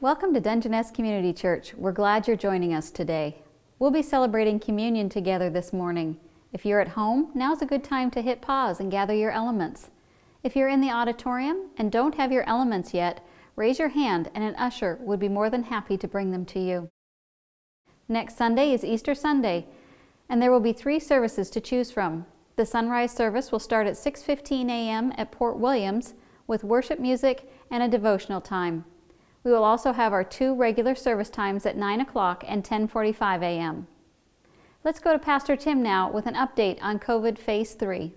Welcome to Dungeness Community Church. We're glad you're joining us today. We'll be celebrating communion together this morning. If you're at home, now's a good time to hit pause and gather your elements. If you're in the auditorium and don't have your elements yet, raise your hand and an usher would be more than happy to bring them to you. Next Sunday is Easter Sunday, and there will be three services to choose from. The sunrise service will start at 6:15 a.m. at Port Williams with worship music and a devotional time. We will also have our two regular service times at 9 o'clock and 10:45 a.m. Let's go to Pastor Tim now with an update on COVID Phase 3.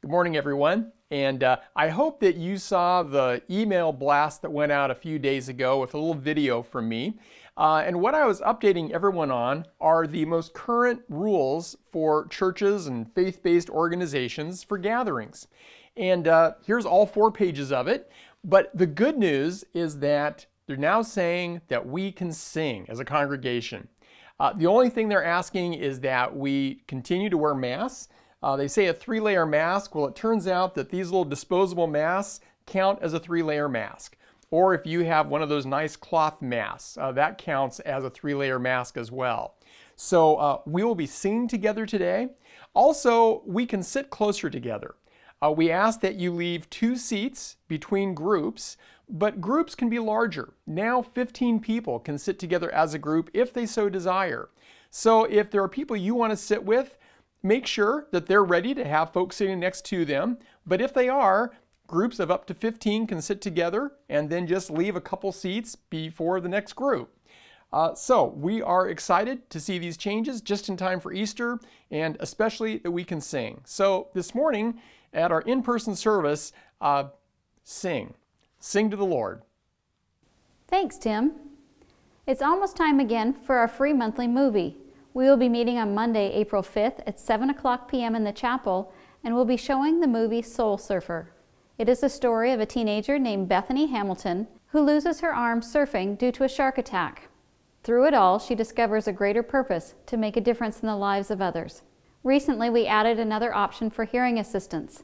Good morning, everyone. And uh, I hope that you saw the email blast that went out a few days ago with a little video from me. Uh, and what I was updating everyone on are the most current rules for churches and faith based organizations for gatherings. And uh, here's all four pages of it. But the good news is that they're now saying that we can sing as a congregation. Uh, the only thing they're asking is that we continue to wear masks. Uh, they say a three layer mask. Well, it turns out that these little disposable masks count as a three layer mask. Or if you have one of those nice cloth masks, uh, that counts as a three layer mask as well. So uh, we will be singing together today. Also, we can sit closer together. Uh, we ask that you leave two seats between groups, but groups can be larger. Now 15 people can sit together as a group if they so desire. So if there are people you want to sit with, make sure that they're ready to have folks sitting next to them. But if they are, groups of up to 15 can sit together and then just leave a couple seats before the next group. Uh, so we are excited to see these changes just in time for Easter and especially that we can sing. So this morning, at our in person service, uh, sing. Sing to the Lord. Thanks, Tim. It's almost time again for our free monthly movie. We will be meeting on Monday, April 5th at 7 o'clock p.m. in the chapel, and we'll be showing the movie Soul Surfer. It is the story of a teenager named Bethany Hamilton who loses her arm surfing due to a shark attack. Through it all, she discovers a greater purpose to make a difference in the lives of others. Recently, we added another option for hearing assistance.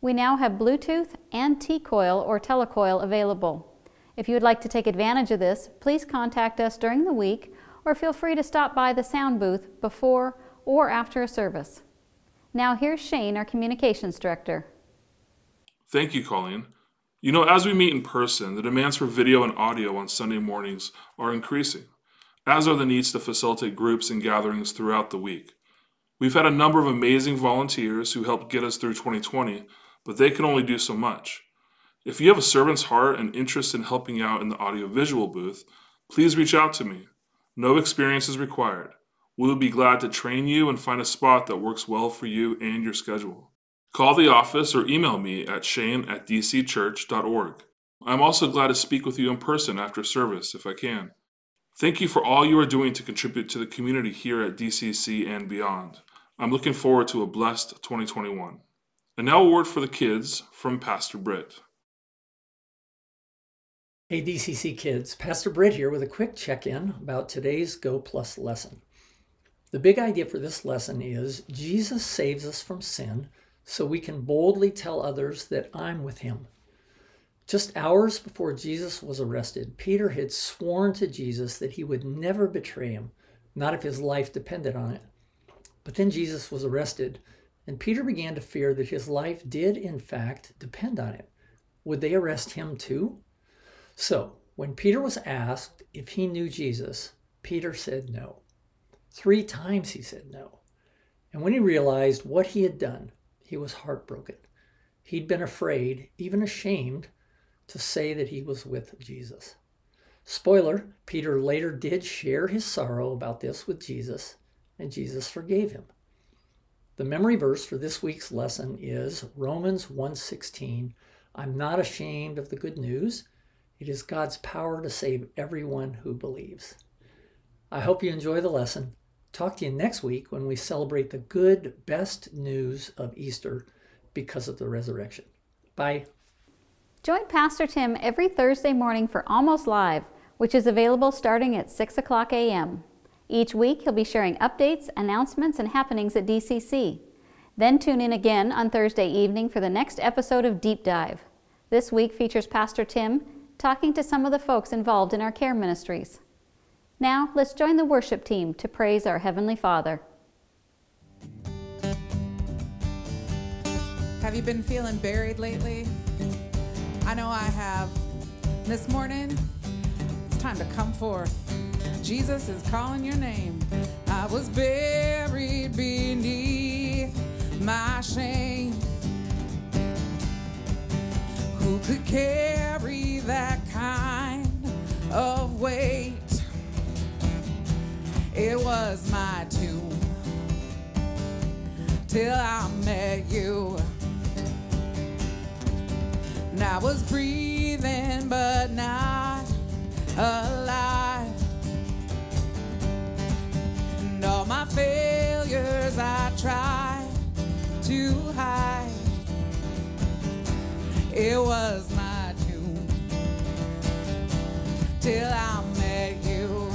We now have Bluetooth and T-coil or telecoil available. If you would like to take advantage of this, please contact us during the week or feel free to stop by the sound booth before or after a service. Now here's Shane, our communications director. Thank you, Colleen. You know, as we meet in person, the demands for video and audio on Sunday mornings are increasing, as are the needs to facilitate groups and gatherings throughout the week. We've had a number of amazing volunteers who helped get us through 2020, but they can only do so much. If you have a servant's heart and interest in helping out in the audiovisual booth, please reach out to me. No experience is required. We will be glad to train you and find a spot that works well for you and your schedule. Call the office or email me at shane at dcchurch.org. I'm also glad to speak with you in person after service if I can. Thank you for all you are doing to contribute to the community here at DCC and beyond. I'm looking forward to a blessed 2021. And now a word for the kids from Pastor Britt. Hey DCC kids, Pastor Britt here with a quick check-in about today's Go Plus lesson. The big idea for this lesson is Jesus saves us from sin so we can boldly tell others that I'm with him. Just hours before Jesus was arrested, Peter had sworn to Jesus that he would never betray him, not if his life depended on it. But then Jesus was arrested, and Peter began to fear that his life did, in fact, depend on it. Would they arrest him too? So, when Peter was asked if he knew Jesus, Peter said no. Three times he said no. And when he realized what he had done, he was heartbroken. He'd been afraid, even ashamed, to say that he was with Jesus. Spoiler Peter later did share his sorrow about this with Jesus, and Jesus forgave him. The memory verse for this week's lesson is Romans 1:16. I'm not ashamed of the good news. It is God's power to save everyone who believes. I hope you enjoy the lesson. Talk to you next week when we celebrate the good, best news of Easter because of the resurrection. Bye. Join Pastor Tim every Thursday morning for Almost Live, which is available starting at 6 o'clock a.m. Each week, he'll be sharing updates, announcements, and happenings at DCC. Then tune in again on Thursday evening for the next episode of Deep Dive. This week features Pastor Tim talking to some of the folks involved in our care ministries. Now, let's join the worship team to praise our Heavenly Father. Have you been feeling buried lately? I know I have. This morning, it's time to come forth. Jesus is calling your name. I was buried beneath my shame. Who could carry that kind of weight? It was my tomb till I met you. And I was breathing, but not alive. And all my failures I tried to hide. It was my tomb till I met you.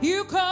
You called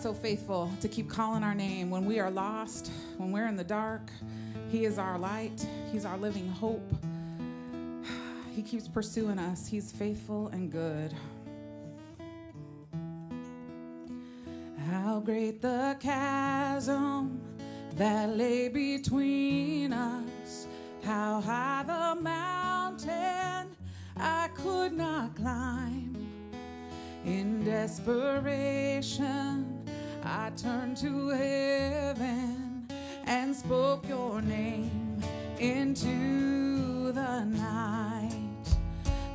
So faithful to keep calling our name when we are lost, when we're in the dark. He is our light, He's our living hope. He keeps pursuing us. He's faithful and good. How great the chasm that lay between us. How high the mountain I could not climb. In desperation, I turned to heaven and spoke your name into the night.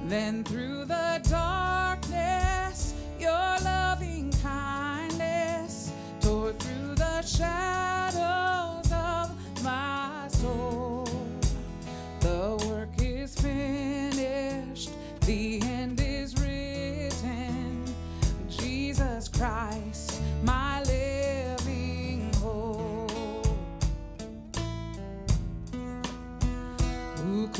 Then through the darkness, your loving kindness tore through the shadows of my soul. The work is finished, the end.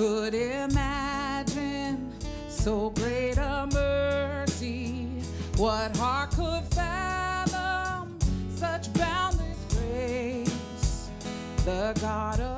Could imagine so great a mercy? What heart could fathom such boundless grace? The God of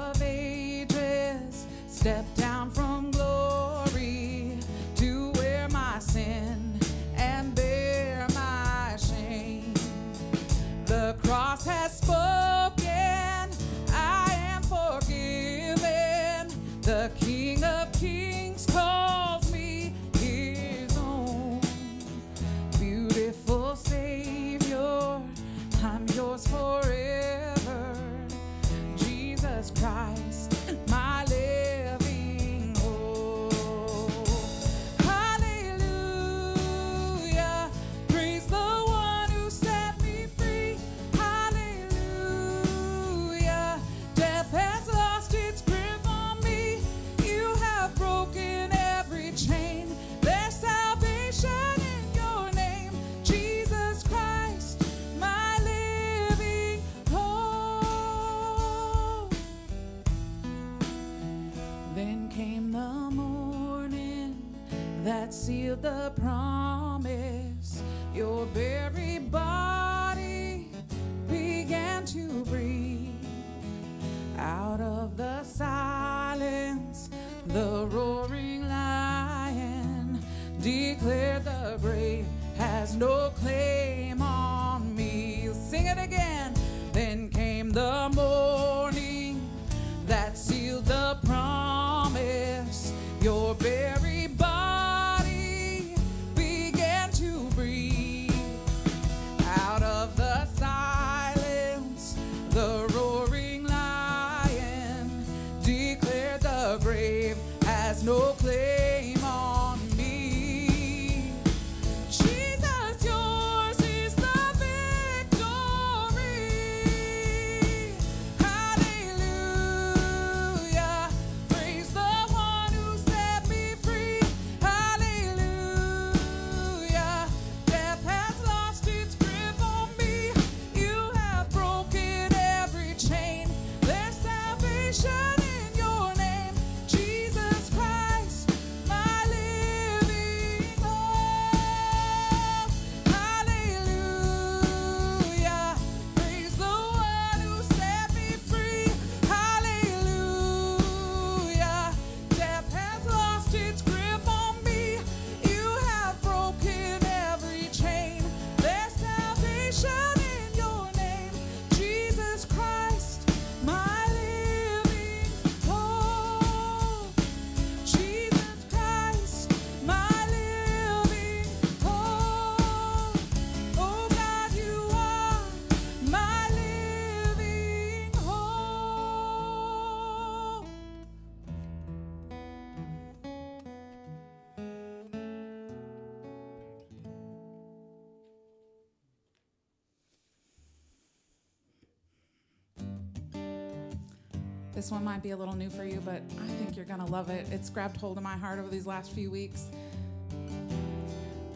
This one might be a little new for you, but I think you're gonna love it. It's grabbed hold of my heart over these last few weeks.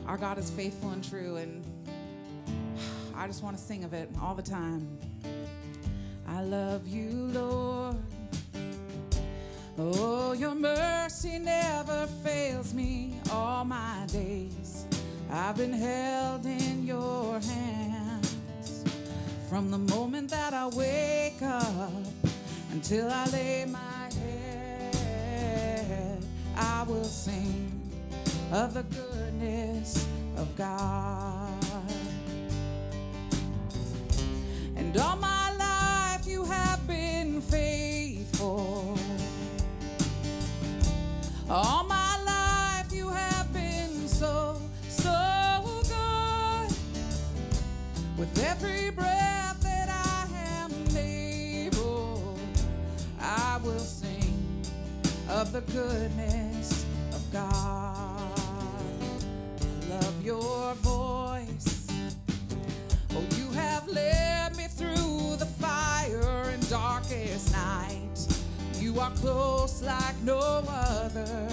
Our God is faithful and true, and I just want to sing of it all the time. I love you, Lord. Oh, your mercy never fails me all my days. I've been held in your hands from the moment that I wake up until I lay my head. I will sing of the goodness of God. And all my life you have been faithful. All my life you have been so, so good. With every breath of the goodness of God. I love your voice. Oh, you have led me through the fire and darkest night. You are close like no other.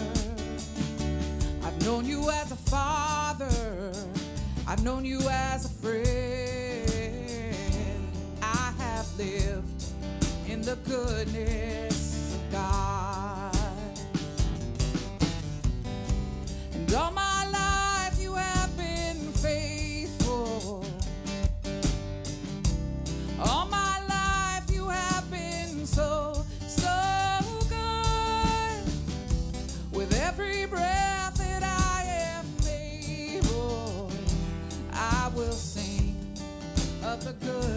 I've known you as a father. I've known you as a friend. I have lived in the goodness of God. The goodness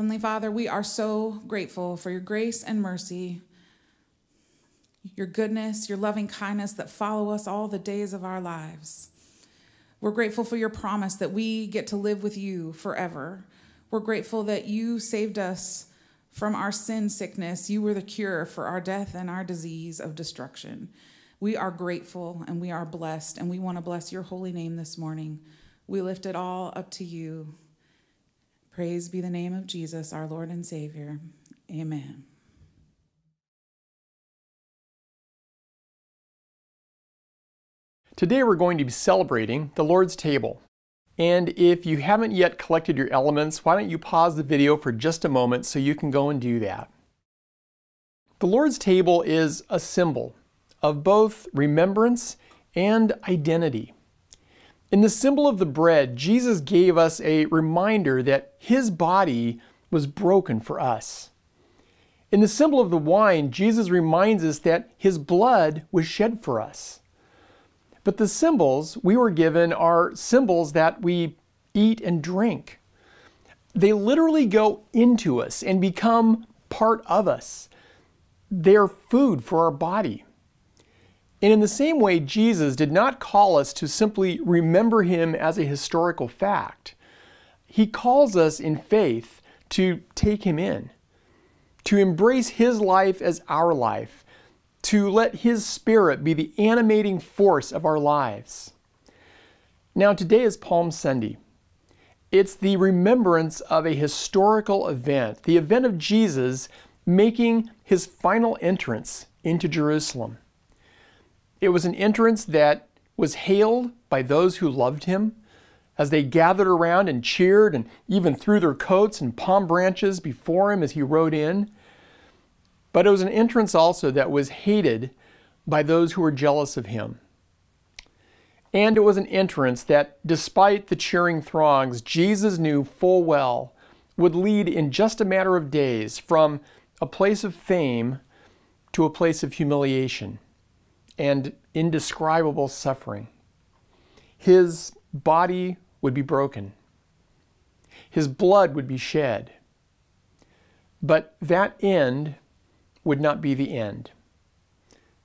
Heavenly Father, we are so grateful for your grace and mercy, your goodness, your loving kindness that follow us all the days of our lives. We're grateful for your promise that we get to live with you forever. We're grateful that you saved us from our sin sickness. You were the cure for our death and our disease of destruction. We are grateful and we are blessed, and we want to bless your holy name this morning. We lift it all up to you. Praise be the name of Jesus, our Lord and Savior. Amen. Today we're going to be celebrating the Lord's table. And if you haven't yet collected your elements, why don't you pause the video for just a moment so you can go and do that. The Lord's table is a symbol of both remembrance and identity. In the symbol of the bread, Jesus gave us a reminder that his body was broken for us. In the symbol of the wine, Jesus reminds us that his blood was shed for us. But the symbols we were given are symbols that we eat and drink. They literally go into us and become part of us. They're food for our body. And in the same way, Jesus did not call us to simply remember him as a historical fact. He calls us in faith to take him in, to embrace his life as our life, to let his spirit be the animating force of our lives. Now, today is Palm Sunday. It's the remembrance of a historical event, the event of Jesus making his final entrance into Jerusalem. It was an entrance that was hailed by those who loved him as they gathered around and cheered and even threw their coats and palm branches before him as he rode in. But it was an entrance also that was hated by those who were jealous of him. And it was an entrance that, despite the cheering throngs, Jesus knew full well would lead in just a matter of days from a place of fame to a place of humiliation and indescribable suffering. His body would be broken, his blood would be shed. But that end would not be the end.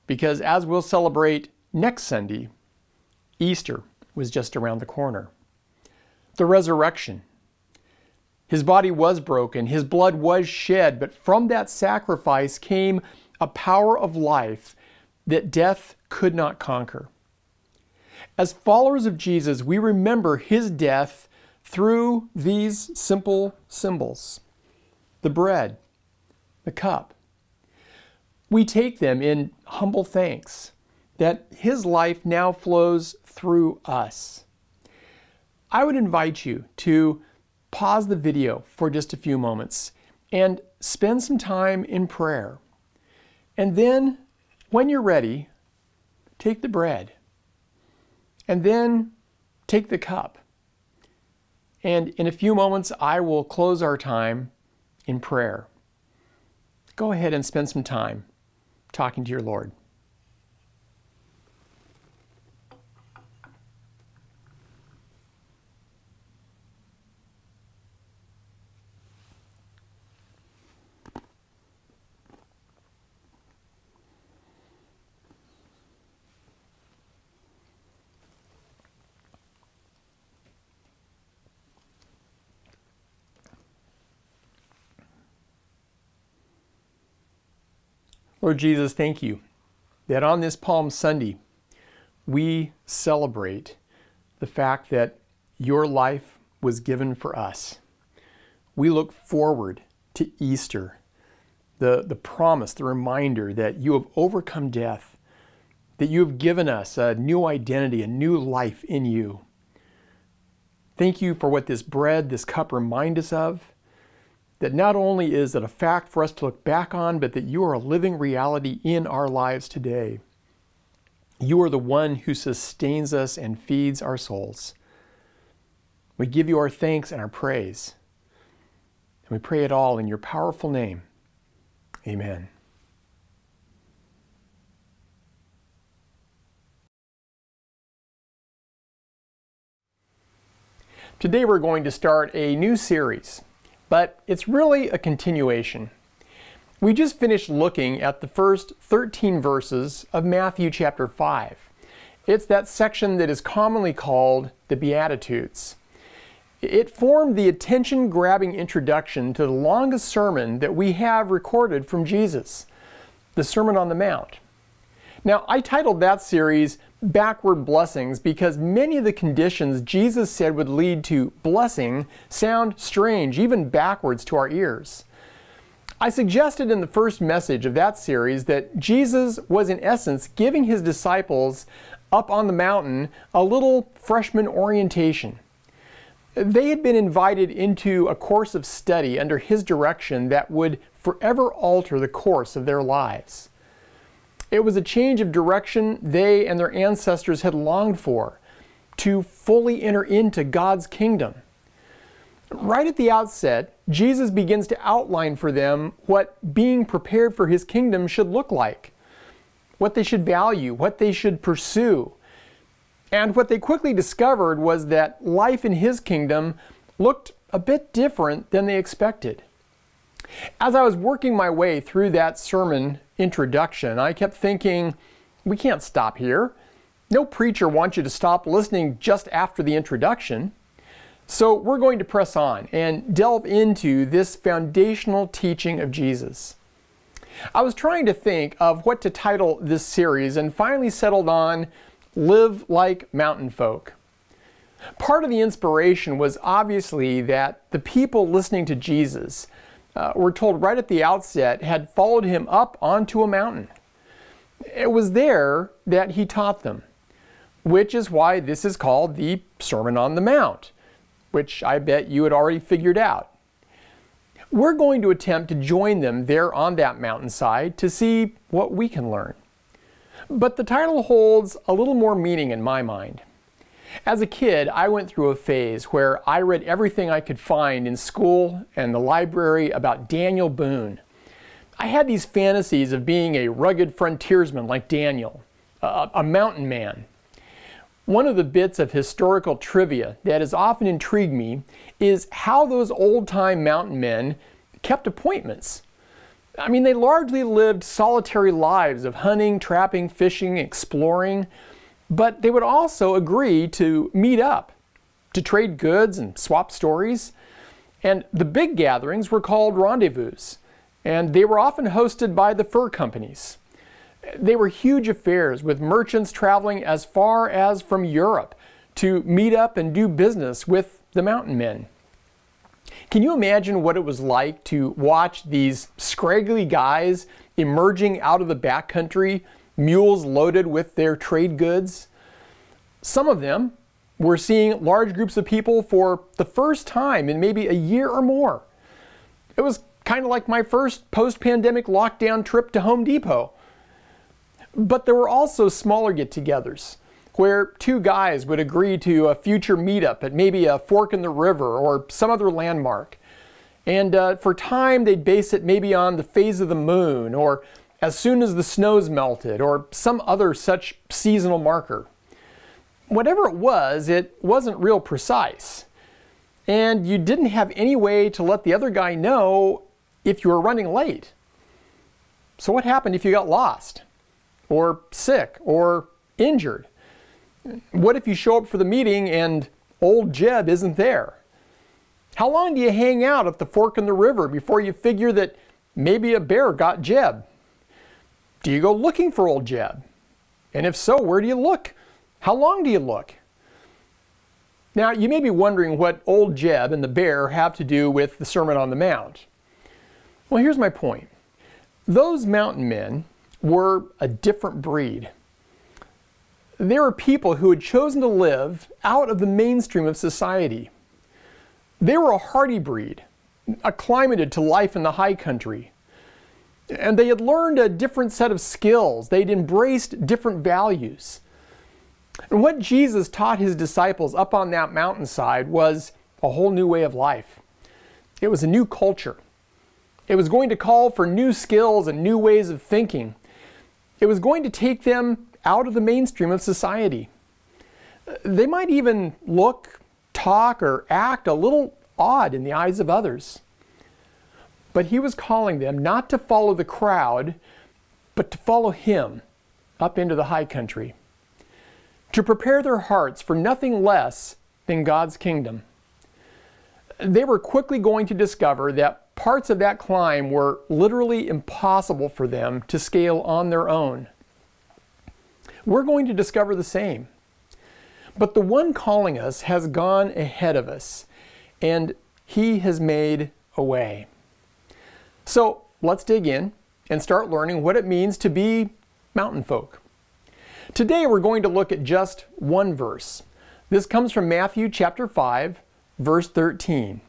Because as we'll celebrate next Sunday, Easter was just around the corner. The resurrection. His body was broken, his blood was shed, but from that sacrifice came a power of life that death could not conquer. As followers of Jesus, we remember his death through these simple symbols the bread, the cup. We take them in humble thanks that his life now flows through us. I would invite you to pause the video for just a few moments and spend some time in prayer. And then, when you're ready, take the bread. And then take the cup. And in a few moments, I will close our time in prayer. Go ahead and spend some time talking to your Lord. Lord Jesus, thank you that on this Palm Sunday, we celebrate the fact that your life was given for us. We look forward to Easter, the, the promise, the reminder that you have overcome death, that you have given us a new identity, a new life in you. Thank you for what this bread, this cup remind us of that not only is it a fact for us to look back on, but that you are a living reality in our lives today. You are the one who sustains us and feeds our souls. We give you our thanks and our praise. And we pray it all in your powerful name. Amen. Today we're going to start a new series but it's really a continuation. We just finished looking at the first 13 verses of Matthew chapter 5. It's that section that is commonly called the Beatitudes. It formed the attention grabbing introduction to the longest sermon that we have recorded from Jesus, the Sermon on the Mount. Now, I titled that series backward blessings because many of the conditions Jesus said would lead to blessing sound strange, even backwards to our ears. I suggested in the first message of that series that Jesus was, in essence, giving his disciples up on the mountain a little freshman orientation. They had been invited into a course of study under his direction that would forever alter the course of their lives. It was a change of direction they and their ancestors had longed for to fully enter into God's kingdom. Right at the outset, Jesus begins to outline for them what being prepared for his kingdom should look like, what they should value, what they should pursue. And what they quickly discovered was that life in his kingdom looked a bit different than they expected. As I was working my way through that sermon introduction, I kept thinking, we can't stop here. No preacher wants you to stop listening just after the introduction. So we're going to press on and delve into this foundational teaching of Jesus. I was trying to think of what to title this series and finally settled on Live Like Mountain Folk. Part of the inspiration was obviously that the people listening to Jesus uh, we're told right at the outset, had followed him up onto a mountain. It was there that he taught them, which is why this is called the Sermon on the Mount, which I bet you had already figured out. We're going to attempt to join them there on that mountainside to see what we can learn. But the title holds a little more meaning in my mind. As a kid, I went through a phase where I read everything I could find in school and the library about Daniel Boone. I had these fantasies of being a rugged frontiersman like Daniel, a, a mountain man. One of the bits of historical trivia that has often intrigued me is how those old time mountain men kept appointments. I mean, they largely lived solitary lives of hunting, trapping, fishing, exploring, but they would also agree to meet up, to trade goods and swap stories. And the big gatherings were called rendezvous, and they were often hosted by the fur companies. They were huge affairs with merchants traveling as far as from Europe to meet up and do business with the mountain men. Can you imagine what it was like to watch these scraggly guys emerging out of the backcountry, mules loaded with their trade goods? Some of them were seeing large groups of people for the first time in maybe a year or more. It was kind of like my first post pandemic lockdown trip to Home Depot. But there were also smaller get togethers where two guys would agree to a future meetup at maybe a fork in the river or some other landmark. And uh, for time, they'd base it maybe on the phase of the moon or as soon as the snow's melted or some other such seasonal marker. Whatever it was, it wasn't real precise. And you didn't have any way to let the other guy know if you were running late. So, what happened if you got lost, or sick, or injured? What if you show up for the meeting and old Jeb isn't there? How long do you hang out at the fork in the river before you figure that maybe a bear got Jeb? Do you go looking for old Jeb? And if so, where do you look? How long do you look? Now, you may be wondering what old Jeb and the bear have to do with the Sermon on the Mount. Well, here's my point. Those mountain men were a different breed They were people who had chosen to live out of the mainstream of society. They were a hardy breed, acclimated to life in the high country. And they had learned a different set of skills. They'd embraced different values. And what Jesus taught his disciples up on that mountainside was a whole new way of life. It was a new culture. It was going to call for new skills and new ways of thinking. It was going to take them out of the mainstream of society. They might even look, talk, or act a little odd in the eyes of others. But he was calling them not to follow the crowd, but to follow him up into the high country, to prepare their hearts for nothing less than God's kingdom. They were quickly going to discover that parts of that climb were literally impossible for them to scale on their own we're going to discover the same. But the one calling us has gone ahead of us, and he has made a way. So let's dig in and start learning what it means to be mountain folk. Today we're going to look at just one verse. This comes from Matthew chapter 5, verse 13.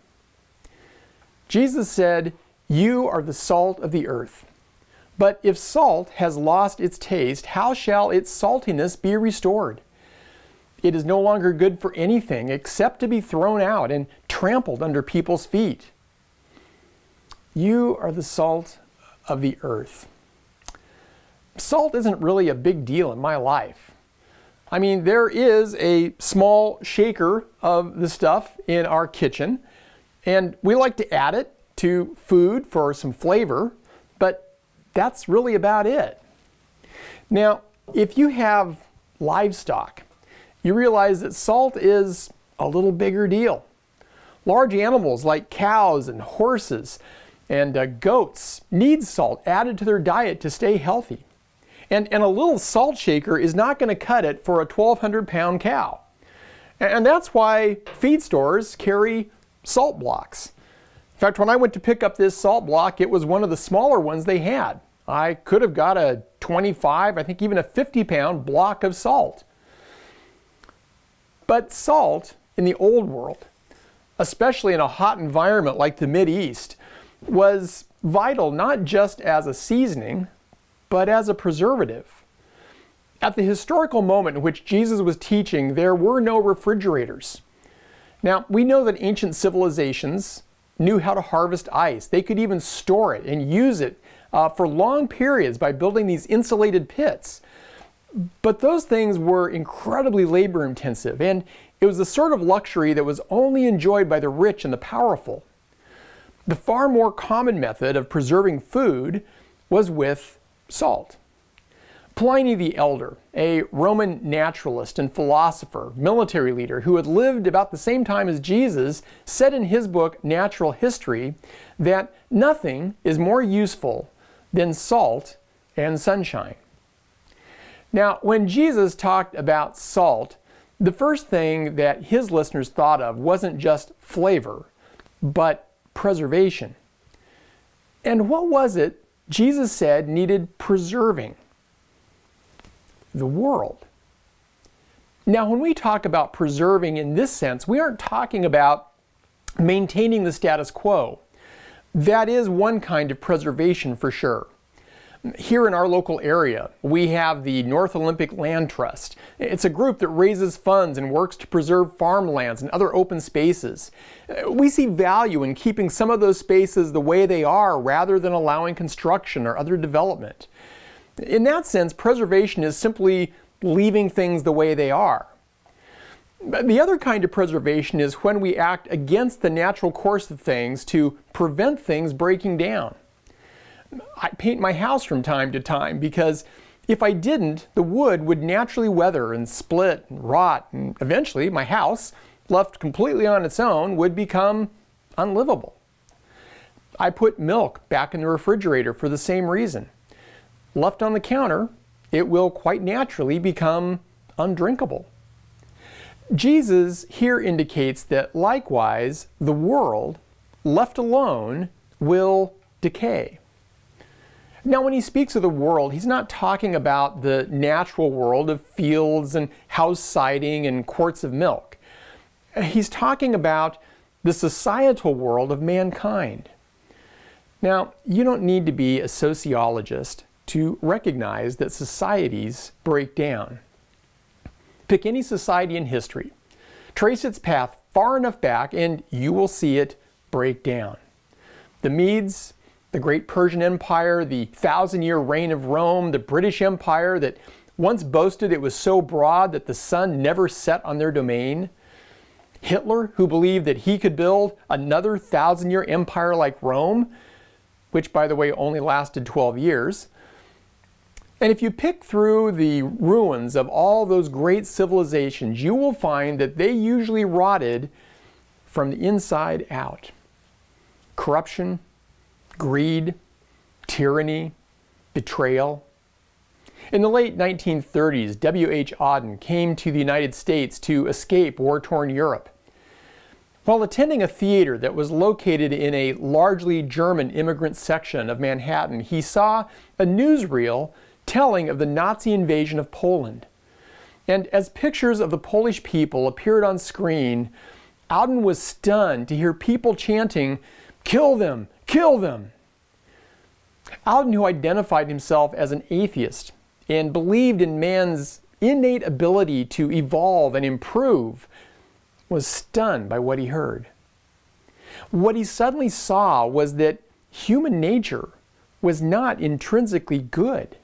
Jesus said, You are the salt of the earth. But if salt has lost its taste, how shall its saltiness be restored? It is no longer good for anything except to be thrown out and trampled under people's feet. You are the salt of the earth. Salt isn't really a big deal in my life. I mean, there is a small shaker of the stuff in our kitchen, and we like to add it to food for some flavor, but that's really about it. Now, if you have livestock, you realize that salt is a little bigger deal. Large animals like cows and horses and uh, goats need salt added to their diet to stay healthy. And, and a little salt shaker is not going to cut it for a 1,200 pound cow. And that's why feed stores carry salt blocks. In fact, when I went to pick up this salt block, it was one of the smaller ones they had. I could have got a 25, I think even a 50 pound block of salt. But salt in the old world, especially in a hot environment like the Mid East, was vital not just as a seasoning, but as a preservative. At the historical moment in which Jesus was teaching, there were no refrigerators. Now, we know that ancient civilizations knew how to harvest ice. They could even store it and use it uh, for long periods by building these insulated pits. But those things were incredibly labor intensive, and it was the sort of luxury that was only enjoyed by the rich and the powerful. The far more common method of preserving food was with salt. Pliny the Elder, a Roman naturalist and philosopher, military leader who had lived about the same time as Jesus, said in his book Natural History that nothing is more useful than salt and sunshine. Now, when Jesus talked about salt, the first thing that his listeners thought of wasn't just flavor, but preservation. And what was it Jesus said needed preserving? The world. Now, when we talk about preserving in this sense, we aren't talking about maintaining the status quo. That is one kind of preservation for sure. Here in our local area, we have the North Olympic Land Trust. It's a group that raises funds and works to preserve farmlands and other open spaces. Uh, we see value in keeping some of those spaces the way they are rather than allowing construction or other development. In that sense, preservation is simply leaving things the way they are. The other kind of preservation is when we act against the natural course of things to prevent things breaking down. I paint my house from time to time because if I didn't, the wood would naturally weather and split and rot, and eventually my house, left completely on its own, would become unlivable. I put milk back in the refrigerator for the same reason. Left on the counter, it will quite naturally become undrinkable. Jesus here indicates that likewise, the world, left alone, will decay. Now, when he speaks of the world, he's not talking about the natural world of fields and house siding and quarts of milk. He's talking about the societal world of mankind. Now, you don't need to be a sociologist to recognize that societies break down. Pick any society in history, trace its path far enough back, and you will see it break down. The Medes, the great Persian Empire, the thousand year reign of Rome, the British Empire that once boasted it was so broad that the sun never set on their domain. Hitler, who believed that he could build another thousand year empire like Rome, which, by the way, only lasted 12 years. And if you pick through the ruins of all those great civilizations, you will find that they usually rotted from the inside out. Corruption, greed, tyranny, betrayal. In the late 1930s, W.H. Auden came to the United States to escape war torn Europe. While attending a theater that was located in a largely German immigrant section of Manhattan, he saw a newsreel telling of the Nazi invasion of Poland. And as pictures of the Polish people appeared on screen, Auden was stunned to hear people chanting, Kill them! Kill them! Auden, who identified himself as an atheist and believed in man's innate ability to evolve and improve, was stunned by what he heard. What he suddenly saw was that human nature was not intrinsically good.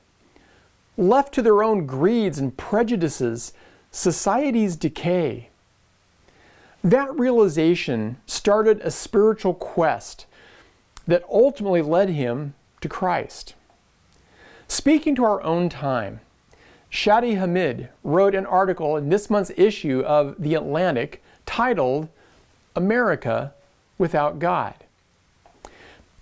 Left to their own greeds and prejudices, societies decay. That realization started a spiritual quest that ultimately led him to Christ. Speaking to our own time, Shadi Hamid wrote an article in this month's issue of The Atlantic titled America Without God.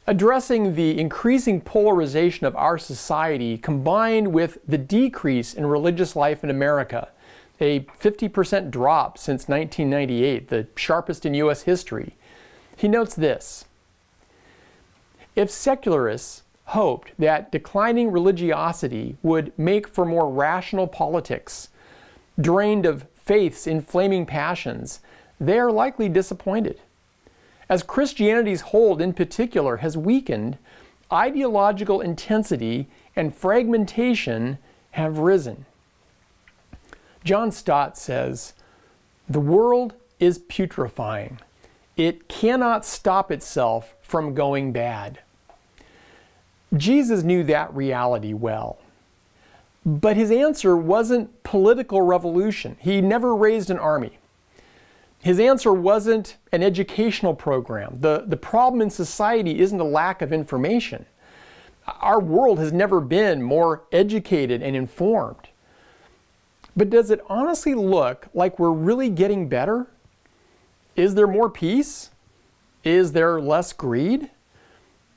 Addressing the increasing polarization of our society combined with the decrease in religious life in America, a 50% drop since 1998, the sharpest in U.S. history, he notes this if secularists hoped that declining religiosity would make for more rational politics, drained of faith's inflaming passions, they are likely disappointed. As Christianity's hold in particular has weakened, ideological intensity and fragmentation have risen. John Stott says, The world is putrefying. It cannot stop itself from going bad. Jesus knew that reality well. But his answer wasn't political revolution. He never raised an army. His answer wasn't an educational program. The, the problem in society isn't a lack of information. Our world has never been more educated and informed. But does it honestly look like we're really getting better? Is there more peace? Is there less greed?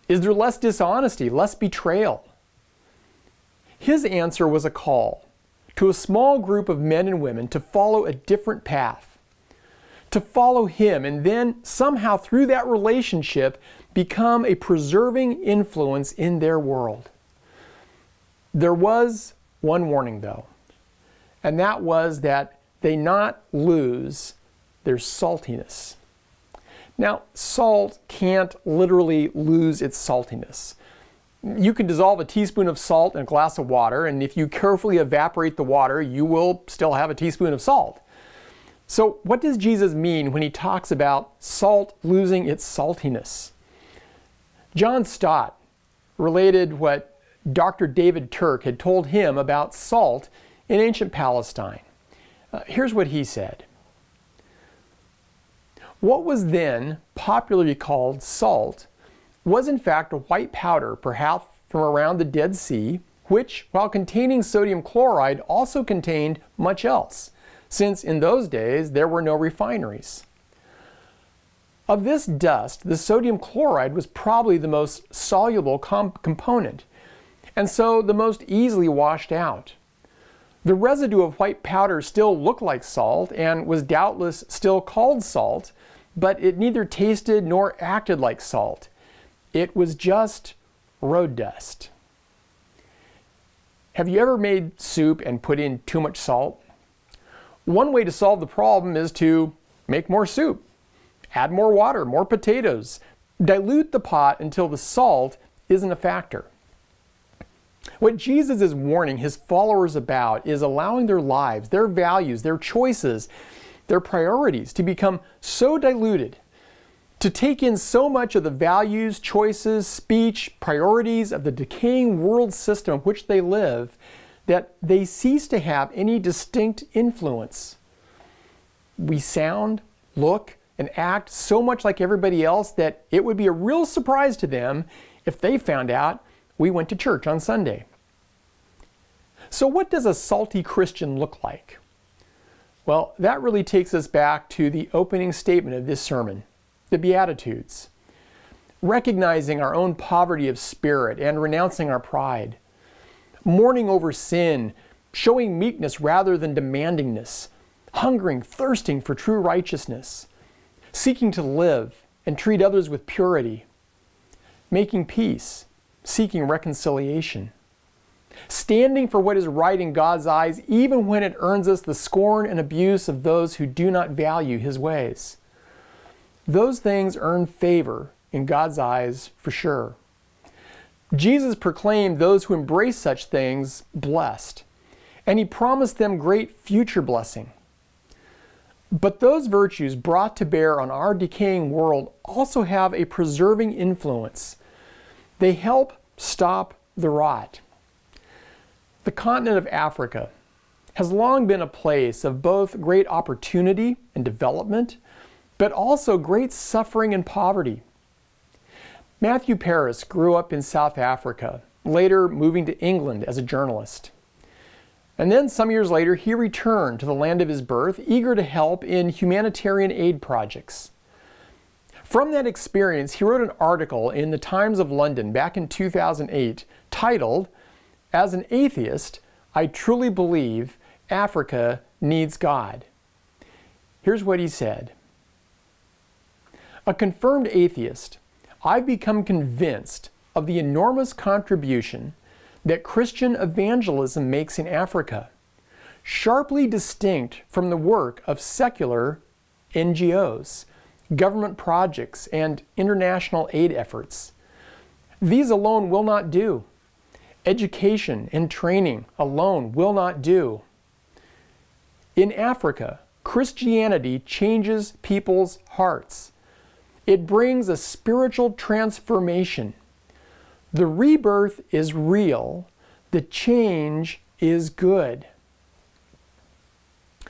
Is there less dishonesty, less betrayal? His answer was a call to a small group of men and women to follow a different path, to follow him, and then somehow through that relationship become a preserving influence in their world. There was one warning, though, and that was that they not lose their saltiness. Now, salt can't literally lose its saltiness. You can dissolve a teaspoon of salt in a glass of water, and if you carefully evaporate the water, you will still have a teaspoon of salt. So, what does Jesus mean when he talks about salt losing its saltiness? John Stott related what Dr. David Turk had told him about salt in ancient Palestine. Uh, here's what he said what was then popularly called salt was in fact a white powder, perhaps from around the Dead Sea, which, while containing sodium chloride, also contained much else, since in those days there were no refineries. Of this dust, the sodium chloride was probably the most soluble component, and so the most easily washed out. The residue of white powder still looked like salt and was doubtless still called salt, but it neither tasted nor acted like salt. It was just road dust. Have you ever made soup and put in too much salt? One way to solve the problem is to make more soup. Add more water, more potatoes. Dilute the pot until the salt isn't a factor. What Jesus is warning his followers about is allowing their lives, their values, their choices their priorities, to become so diluted, to take in so much of the values, choices, speech, priorities of the decaying world system in which they live that they cease to have any distinct influence. We sound, look, and act so much like everybody else that it would be a real surprise to them if they found out we went to church on Sunday. So, what does a salty Christian look like? Well, that really takes us back to the opening statement of this sermon, the Beatitudes. Recognizing our own poverty of spirit and renouncing our pride. Mourning over sin, showing meekness rather than demandingness. Hungering, thirsting for true righteousness. Seeking to live and treat others with purity. Making peace, seeking reconciliation standing for what is right in God's eyes, even when it earns us the scorn and abuse of those who do not value His ways. Those things earn favor in God's eyes for sure. Jesus proclaimed those who embrace such things blessed, and He promised them great future blessing. But those virtues brought to bear on our decaying world also have a preserving influence. They help stop the rot. The continent of Africa has long been a place of both great opportunity and development, but also great suffering and poverty. Matthew Parris grew up in South Africa, later moving to England as a journalist. And then some years later, he returned to the land of his birth, eager to help in humanitarian aid projects. From that experience, he wrote an article in the Times of London back in 2008 titled as an atheist, I truly believe Africa needs God. Here's what he said A confirmed atheist, I've become convinced of the enormous contribution that Christian evangelism makes in Africa, sharply distinct from the work of secular NGOs, government projects, and international aid efforts. These alone will not do. Education and training alone will not do. In Africa, Christianity changes people's hearts. It brings a spiritual transformation. The rebirth is real, the change is good.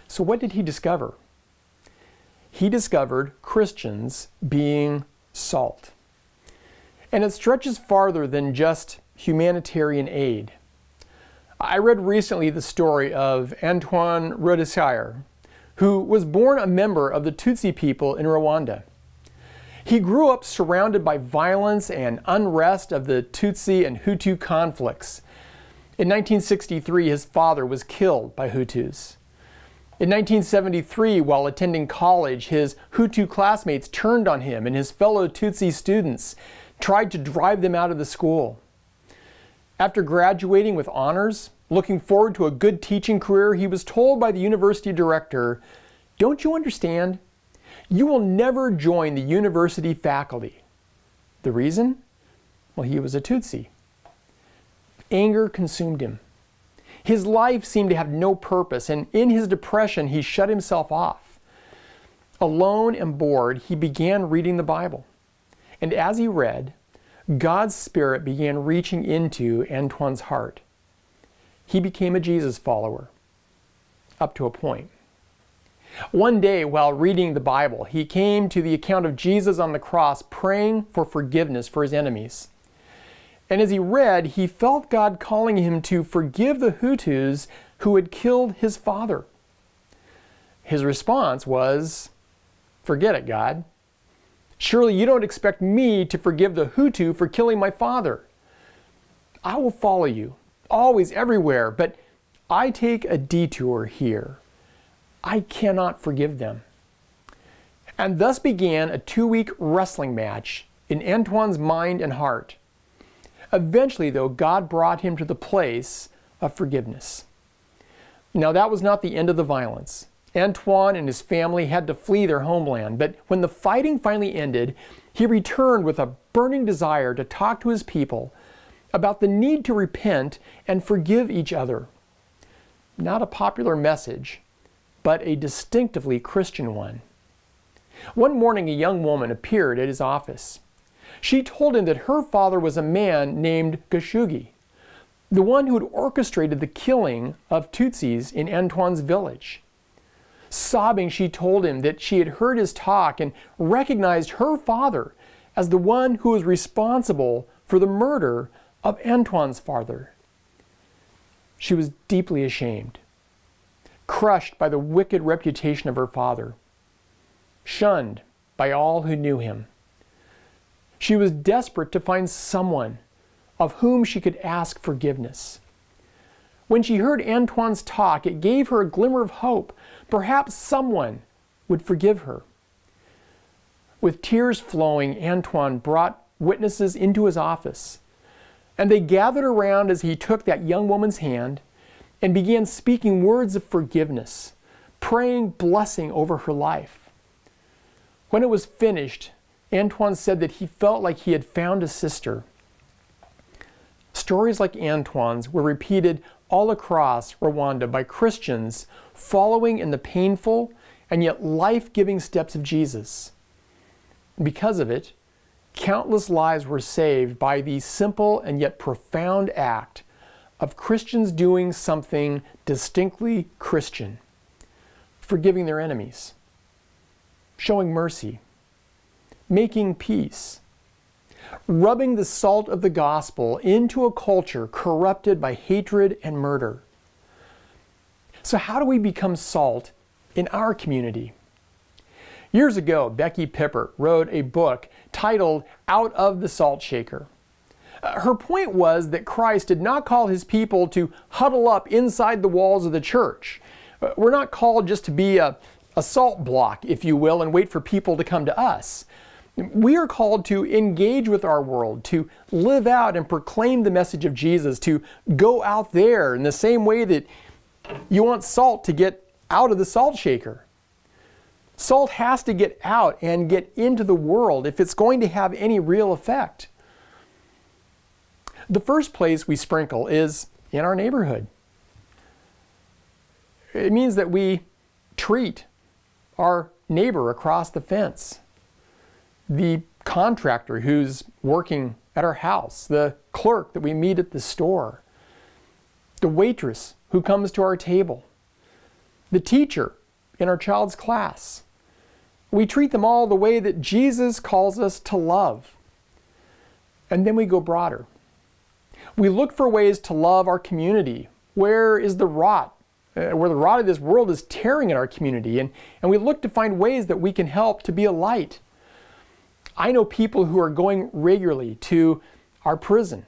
So, what did he discover? He discovered Christians being salt. And it stretches farther than just humanitarian aid. I read recently the story of Antoine Rutayisire, who was born a member of the Tutsi people in Rwanda. He grew up surrounded by violence and unrest of the Tutsi and Hutu conflicts. In 1963, his father was killed by Hutus. In 1973, while attending college, his Hutu classmates turned on him and his fellow Tutsi students tried to drive them out of the school. After graduating with honors, looking forward to a good teaching career, he was told by the university director, Don't you understand? You will never join the university faculty. The reason? Well, he was a Tutsi. Anger consumed him. His life seemed to have no purpose, and in his depression, he shut himself off. Alone and bored, he began reading the Bible. And as he read, God's Spirit began reaching into Antoine's heart. He became a Jesus follower, up to a point. One day, while reading the Bible, he came to the account of Jesus on the cross praying for forgiveness for his enemies. And as he read, he felt God calling him to forgive the Hutus who had killed his father. His response was, Forget it, God. Surely you don't expect me to forgive the Hutu for killing my father. I will follow you, always, everywhere, but I take a detour here. I cannot forgive them. And thus began a two week wrestling match in Antoine's mind and heart. Eventually, though, God brought him to the place of forgiveness. Now, that was not the end of the violence. Antoine and his family had to flee their homeland, but when the fighting finally ended, he returned with a burning desire to talk to his people about the need to repent and forgive each other. Not a popular message, but a distinctively Christian one. One morning, a young woman appeared at his office. She told him that her father was a man named Gashugi, the one who had orchestrated the killing of Tutsis in Antoine's village. Sobbing, she told him that she had heard his talk and recognized her father as the one who was responsible for the murder of Antoine's father. She was deeply ashamed, crushed by the wicked reputation of her father, shunned by all who knew him. She was desperate to find someone of whom she could ask forgiveness. When she heard Antoine's talk, it gave her a glimmer of hope Perhaps someone would forgive her. With tears flowing, Antoine brought witnesses into his office, and they gathered around as he took that young woman's hand and began speaking words of forgiveness, praying blessing over her life. When it was finished, Antoine said that he felt like he had found a sister. Stories like Antoine's were repeated all across Rwanda by Christians following in the painful and yet life giving steps of Jesus. Because of it, countless lives were saved by the simple and yet profound act of Christians doing something distinctly Christian forgiving their enemies, showing mercy, making peace rubbing the salt of the gospel into a culture corrupted by hatred and murder. So, how do we become salt in our community? Years ago, Becky Pippert wrote a book titled Out of the Salt Shaker. Uh, her point was that Christ did not call his people to huddle up inside the walls of the church. Uh, we're not called just to be a, a salt block, if you will, and wait for people to come to us. We are called to engage with our world, to live out and proclaim the message of Jesus, to go out there in the same way that you want salt to get out of the salt shaker. Salt has to get out and get into the world if it's going to have any real effect. The first place we sprinkle is in our neighborhood. It means that we treat our neighbor across the fence, the contractor who's working at our house, the clerk that we meet at the store, the waitress who comes to our table, the teacher in our child's class. We treat them all the way that Jesus calls us to love. And then we go broader. We look for ways to love our community. Where is the rot? Uh, where the rot of this world is tearing at our community. And, and we look to find ways that we can help to be a light. I know people who are going regularly to our prison,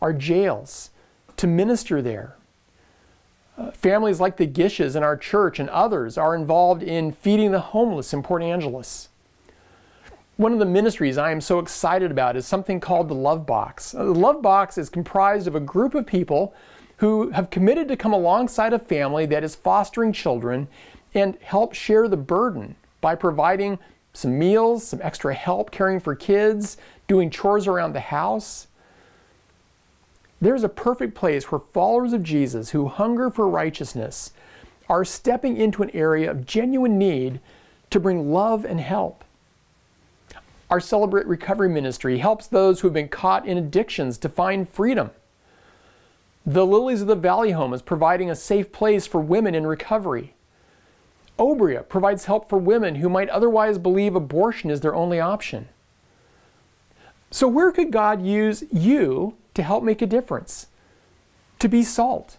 our jails, to minister there. Uh, families like the Gishes in our church and others are involved in feeding the homeless in Port Angeles. One of the ministries I am so excited about is something called the Love Box. Uh, the Love Box is comprised of a group of people who have committed to come alongside a family that is fostering children and help share the burden by providing some meals, some extra help caring for kids, doing chores around the house. There's a perfect place where followers of Jesus who hunger for righteousness are stepping into an area of genuine need to bring love and help. Our Celebrate Recovery Ministry helps those who have been caught in addictions to find freedom. The Lilies of the Valley Home is providing a safe place for women in recovery. Obria provides help for women who might otherwise believe abortion is their only option. So, where could God use you to help make a difference? To be salt.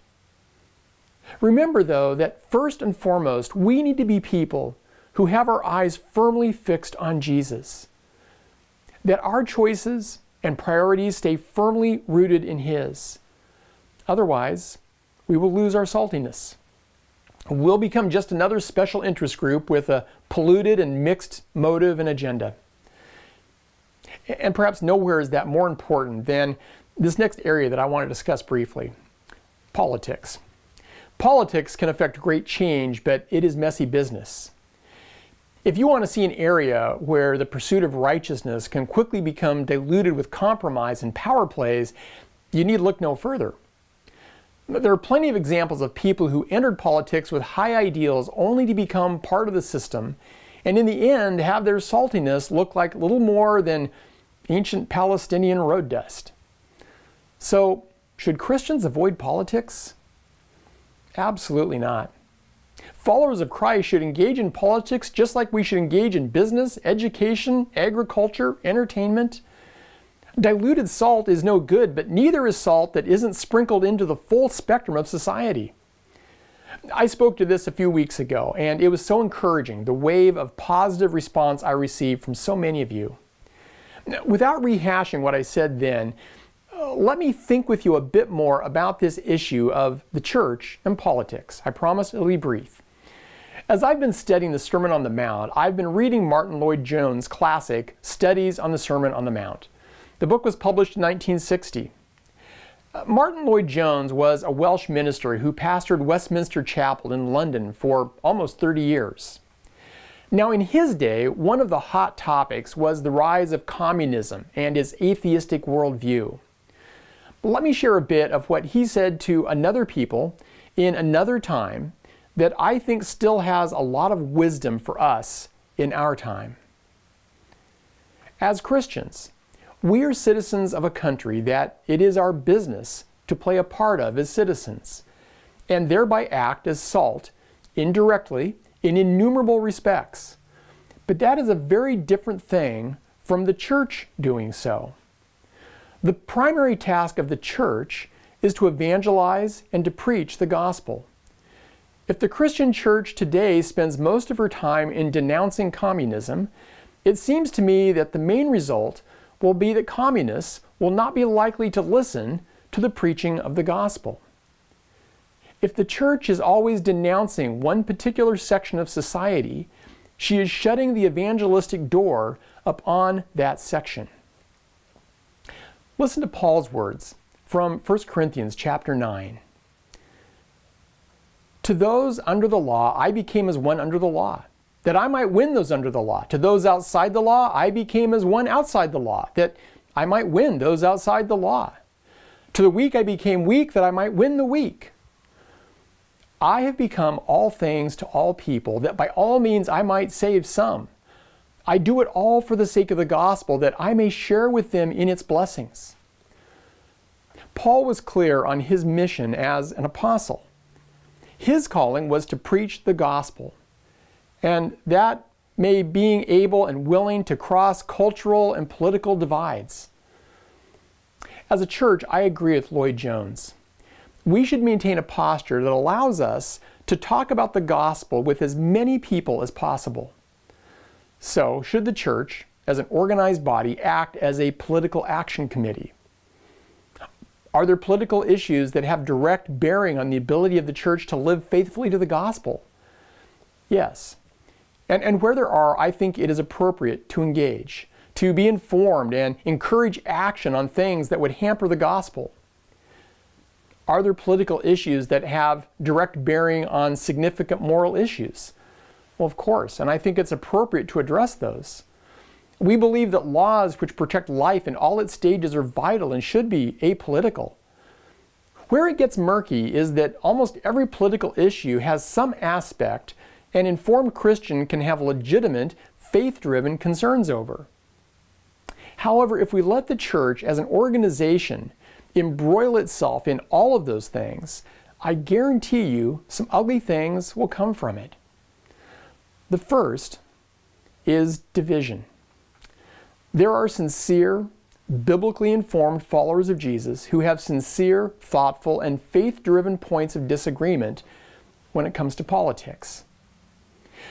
Remember, though, that first and foremost, we need to be people who have our eyes firmly fixed on Jesus that our choices and priorities stay firmly rooted in His. Otherwise, we will lose our saltiness. We'll become just another special interest group with a polluted and mixed motive and agenda. And perhaps nowhere is that more important than this next area that I want to discuss briefly politics. Politics can affect great change, but it is messy business. If you want to see an area where the pursuit of righteousness can quickly become diluted with compromise and power plays, you need look no further. There are plenty of examples of people who entered politics with high ideals only to become part of the system and in the end have their saltiness look like little more than ancient Palestinian road dust. So, should Christians avoid politics? Absolutely not. Followers of Christ should engage in politics just like we should engage in business, education, agriculture, entertainment. Diluted salt is no good, but neither is salt that isn't sprinkled into the full spectrum of society. I spoke to this a few weeks ago, and it was so encouraging the wave of positive response I received from so many of you. Without rehashing what I said then, let me think with you a bit more about this issue of the church and politics. I promise it'll be brief. As I've been studying the Sermon on the Mount, I've been reading Martyn Lloyd-Jones' classic Studies on the Sermon on the Mount. The book was published in 1960. Uh, Martyn Lloyd-Jones was a Welsh minister who pastored Westminster Chapel in London for almost 30 years. Now, in his day, one of the hot topics was the rise of communism and his atheistic worldview. But let me share a bit of what he said to another people in another time that I think still has a lot of wisdom for us in our time. As Christians, we are citizens of a country that it is our business to play a part of as citizens, and thereby act as salt indirectly in innumerable respects. But that is a very different thing from the church doing so. The primary task of the church is to evangelize and to preach the gospel. If the Christian church today spends most of her time in denouncing communism, it seems to me that the main result will be that communists will not be likely to listen to the preaching of the gospel. If the church is always denouncing one particular section of society, she is shutting the evangelistic door upon that section. Listen to Paul's words from 1 Corinthians chapter 9. To those under the law, I became as one under the law, that I might win those under the law. To those outside the law, I became as one outside the law, that I might win those outside the law. To the weak I became weak, that I might win the weak. I have become all things to all people, that by all means I might save some. I do it all for the sake of the gospel, that I may share with them in its blessings. Paul was clear on his mission as an apostle. His calling was to preach the gospel, and that may be being able and willing to cross cultural and political divides. As a church, I agree with Lloyd Jones. We should maintain a posture that allows us to talk about the gospel with as many people as possible. So, should the church, as an organized body, act as a political action committee? Are there political issues that have direct bearing on the ability of the church to live faithfully to the gospel? Yes. And, and where there are, I think it is appropriate to engage, to be informed and encourage action on things that would hamper the gospel. Are there political issues that have direct bearing on significant moral issues? Well, of course, and I think it's appropriate to address those. We believe that laws which protect life in all its stages are vital and should be apolitical. Where it gets murky is that almost every political issue has some aspect an informed Christian can have legitimate, faith driven concerns over. However, if we let the church as an organization embroil itself in all of those things, I guarantee you some ugly things will come from it. The first is division. There are sincere, biblically informed followers of Jesus who have sincere, thoughtful, and faith driven points of disagreement when it comes to politics.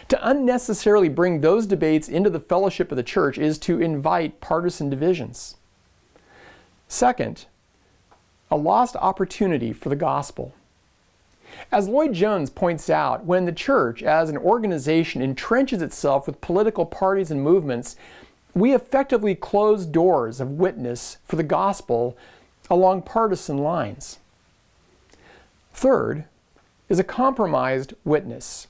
To unnecessarily bring those debates into the fellowship of the church is to invite partisan divisions. Second, a lost opportunity for the gospel. As Lloyd Jones points out, when the church as an organization entrenches itself with political parties and movements, we effectively close doors of witness for the gospel along partisan lines. Third is a compromised witness.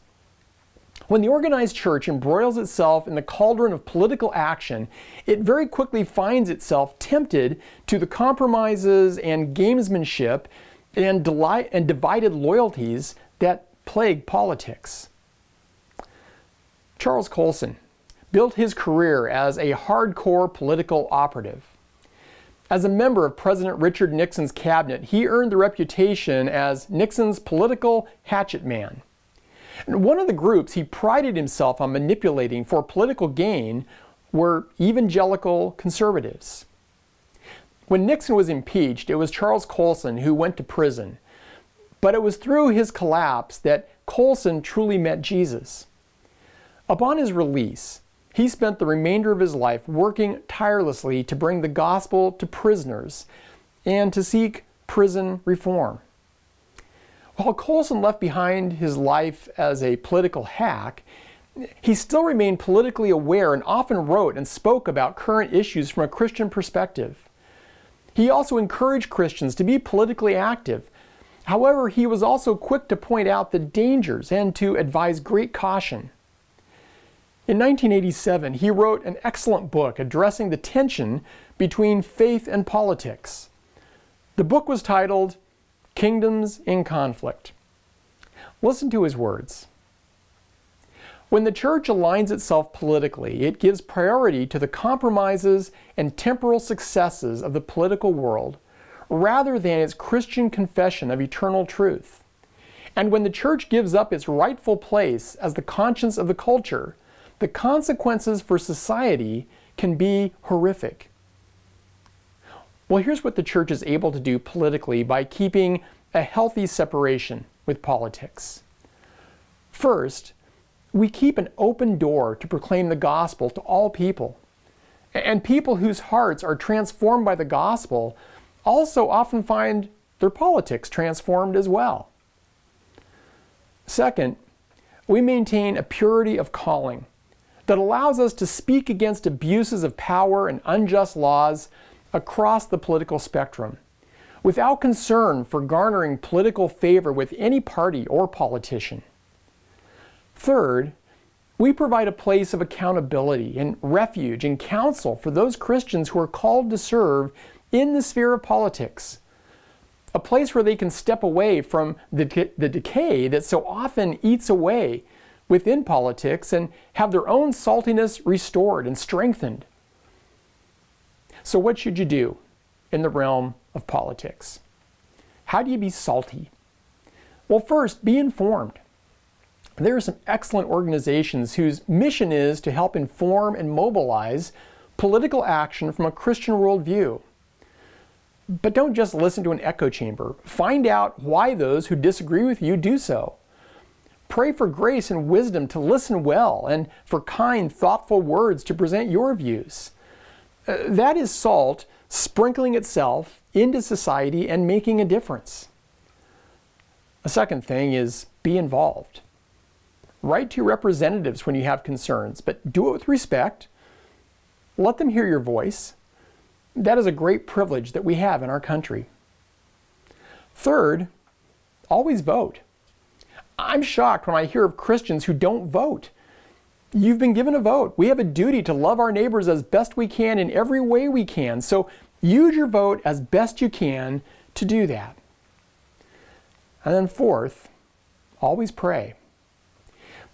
When the organized church embroils itself in the cauldron of political action, it very quickly finds itself tempted to the compromises and gamesmanship and, and divided loyalties that plague politics. Charles Colson built his career as a hardcore political operative. As a member of President Richard Nixon's cabinet, he earned the reputation as Nixon's political hatchet man. One of the groups he prided himself on manipulating for political gain were evangelical conservatives. When Nixon was impeached, it was Charles Colson who went to prison. But it was through his collapse that Colson truly met Jesus. Upon his release, he spent the remainder of his life working tirelessly to bring the gospel to prisoners and to seek prison reform. While Colson left behind his life as a political hack, he still remained politically aware and often wrote and spoke about current issues from a Christian perspective. He also encouraged Christians to be politically active. However, he was also quick to point out the dangers and to advise great caution. In 1987, he wrote an excellent book addressing the tension between faith and politics. The book was titled Kingdoms in Conflict. Listen to his words. When the church aligns itself politically, it gives priority to the compromises and temporal successes of the political world rather than its Christian confession of eternal truth. And when the church gives up its rightful place as the conscience of the culture, the consequences for society can be horrific. Well, here's what the church is able to do politically by keeping a healthy separation with politics. First, we keep an open door to proclaim the gospel to all people. And people whose hearts are transformed by the gospel also often find their politics transformed as well. Second, we maintain a purity of calling, that allows us to speak against abuses of power and unjust laws across the political spectrum without concern for garnering political favor with any party or politician. Third, we provide a place of accountability and refuge and counsel for those Christians who are called to serve in the sphere of politics. A place where they can step away from the, the decay that so often eats away within politics and have their own saltiness restored and strengthened. So, what should you do in the realm of politics? How do you be salty? Well, first, be informed. There are some excellent organizations whose mission is to help inform and mobilize political action from a Christian worldview. But don't just listen to an echo chamber. Find out why those who disagree with you do so. Pray for grace and wisdom to listen well and for kind, thoughtful words to present your views. Uh, that is salt sprinkling itself into society and making a difference. A second thing is be involved. Write to your representatives when you have concerns, but do it with respect. Let them hear your voice. That is a great privilege that we have in our country. Third, always vote. I'm shocked when I hear of Christians who don't vote. You've been given a vote. We have a duty to love our neighbors as best we can in every way we can. So use your vote as best you can to do that. And then, fourth, always pray.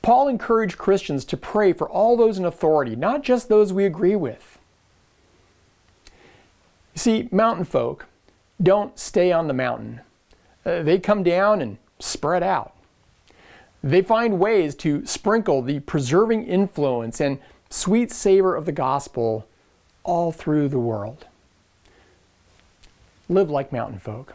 Paul encouraged Christians to pray for all those in authority, not just those we agree with. You see, mountain folk don't stay on the mountain, uh, they come down and spread out. They find ways to sprinkle the preserving influence and sweet savor of the gospel all through the world. Live like mountain folk.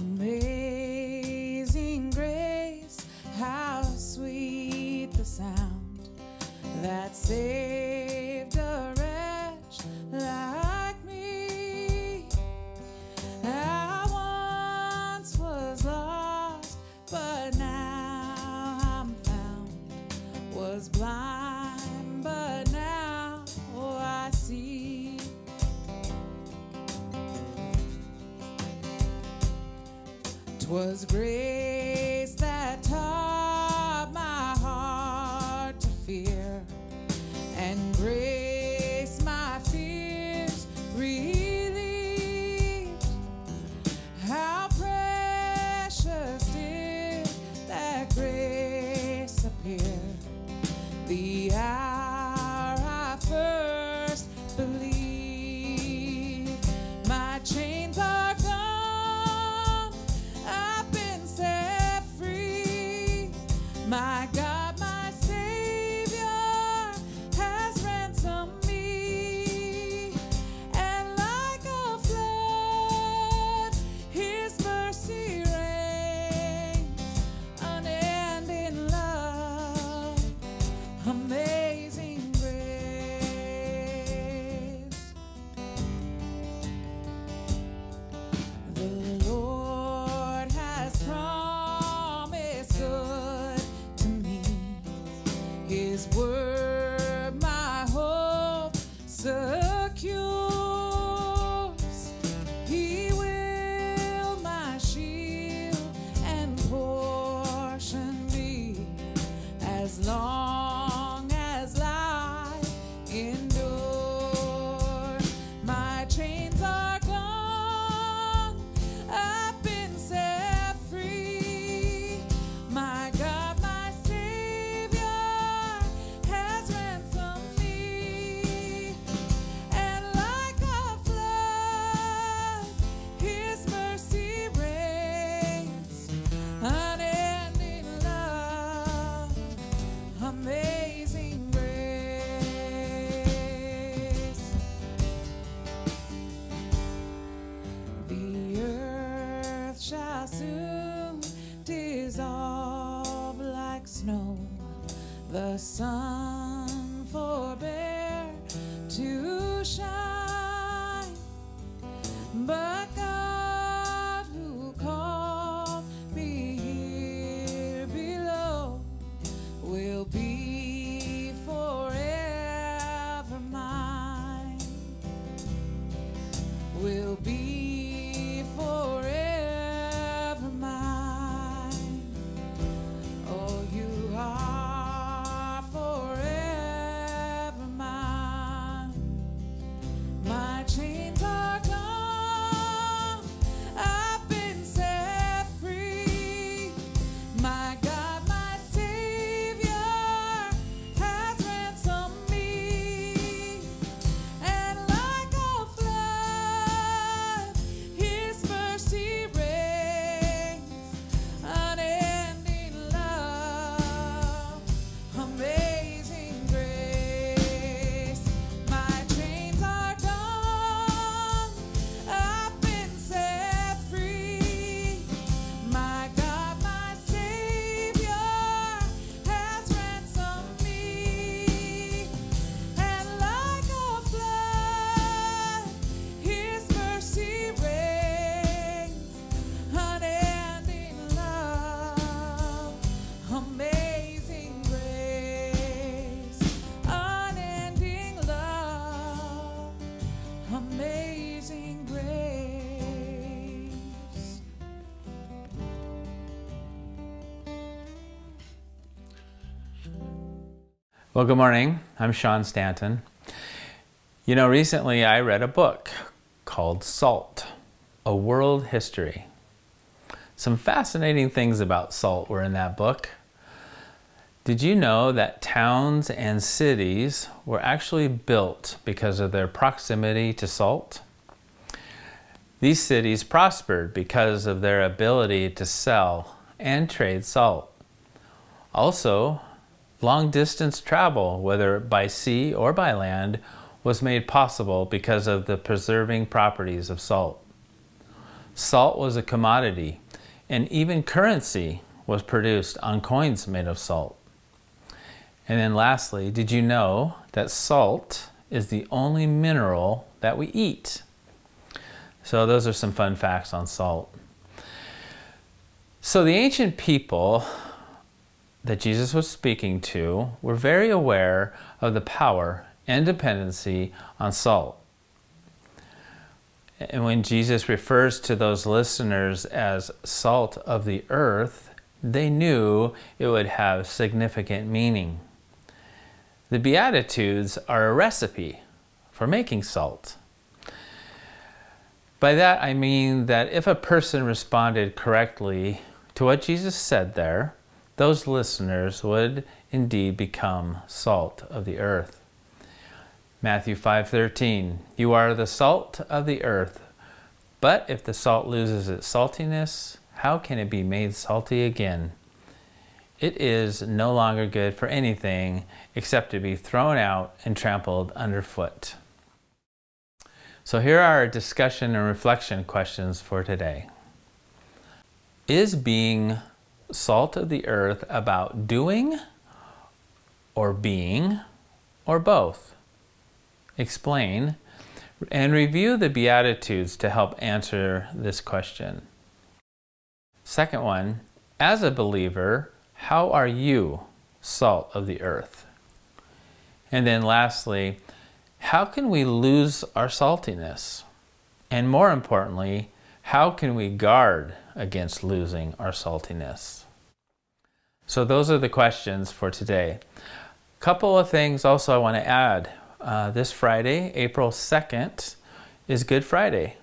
Amazing grace, how sweet the sound that saved Twas grace Well, good morning. I'm Sean Stanton. You know, recently I read a book called Salt A World History. Some fascinating things about salt were in that book. Did you know that towns and cities were actually built because of their proximity to salt? These cities prospered because of their ability to sell and trade salt. Also, long distance travel, whether by sea or by land, was made possible because of the preserving properties of salt. Salt was a commodity, and even currency was produced on coins made of salt. And then lastly, did you know that salt is the only mineral that we eat? So those are some fun facts on salt. So the ancient people that Jesus was speaking to were very aware of the power and dependency on salt. And when Jesus refers to those listeners as salt of the earth, they knew it would have significant meaning. The Beatitudes are a recipe for making salt. By that I mean that if a person responded correctly to what Jesus said there, those listeners would indeed become salt of the earth. Matthew 5:13 You are the salt of the earth, but if the salt loses its saltiness, how can it be made salty again? it is no longer good for anything except to be thrown out and trampled underfoot. So here are our discussion and reflection questions for today. Is being salt of the earth about doing or being or both? Explain and review the Beatitudes to help answer this question. Second one, as a believer, how are you salt of the earth? And then lastly, how can we lose our saltiness? And more importantly, how can we guard against losing our saltiness? So those are the questions for today. A couple of things also I want to add. Uh, this Friday, April 2nd, is Good Friday.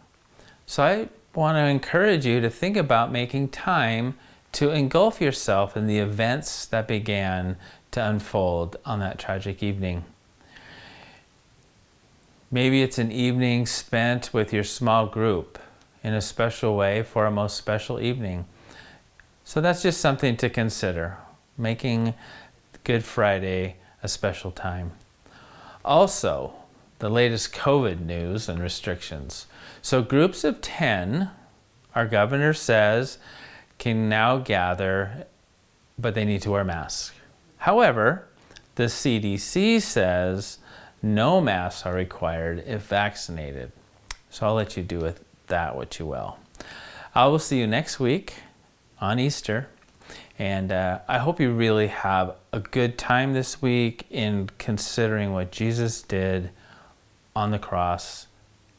So I want to encourage you to think about making time to engulf yourself in the events that began to unfold on that tragic evening. Maybe it's an evening spent with your small group in a special way for a most special evening. So that's just something to consider, making Good Friday a special time. Also, the latest COVID news and restrictions. So, groups of 10, our governor says, can now gather, but they need to wear masks. However, the CDC says no masks are required if vaccinated. So I'll let you do with that what you will. I will see you next week on Easter. And uh, I hope you really have a good time this week in considering what Jesus did on the cross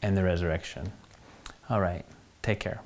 and the resurrection. All right, take care.